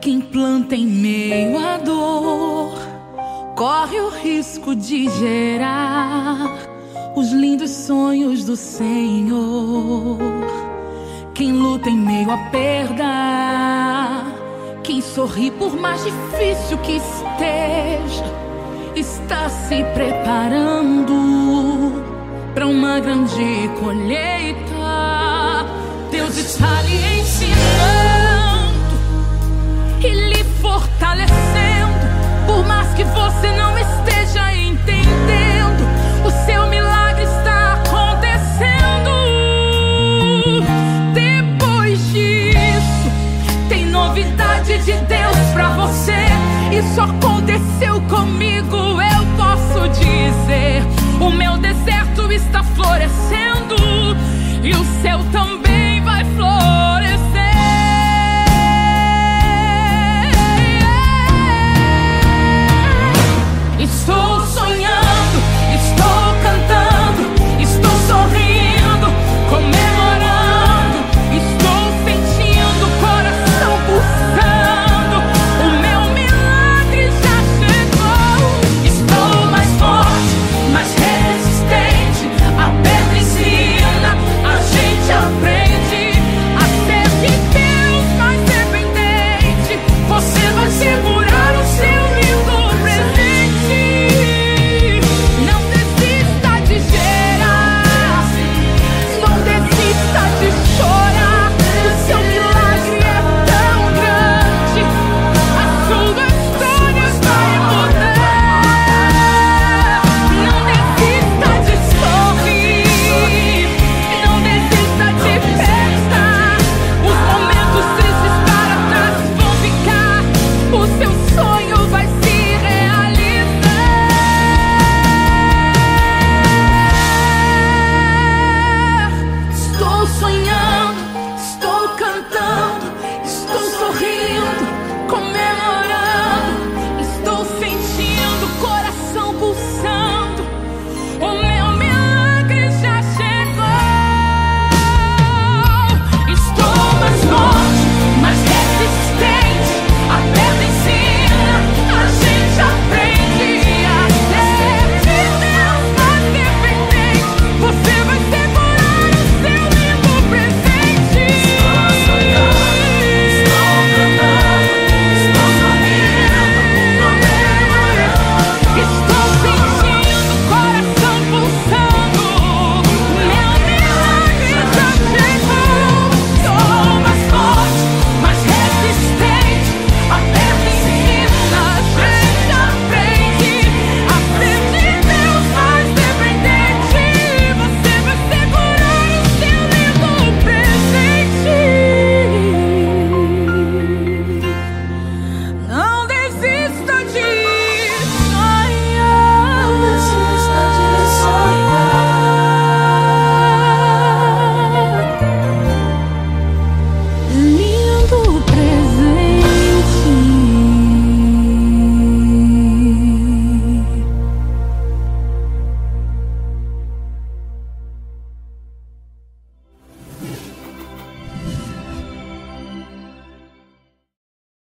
Quem planta em meio à dor corre o risco de gerar os lindos sonhos do Senhor. Quem luta em meio à perda, quem sorri por mais difícil que esteja, está se preparando para uma grande colheita. Deus está lhe ensinando fortalecendo, por mais que você não esteja entendendo, o seu milagre está acontecendo. Depois disso, tem novidade de Deus pra você. Isso aconteceu